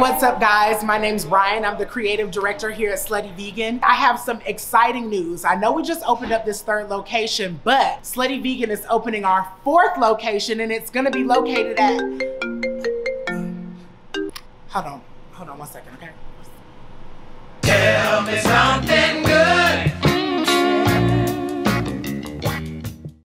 what's up guys? My name's Brian. I'm the creative director here at Slutty Vegan. I have some exciting news. I know we just opened up this third location, but Slutty Vegan is opening our fourth location and it's gonna be located at... Hold on, hold on one second, okay?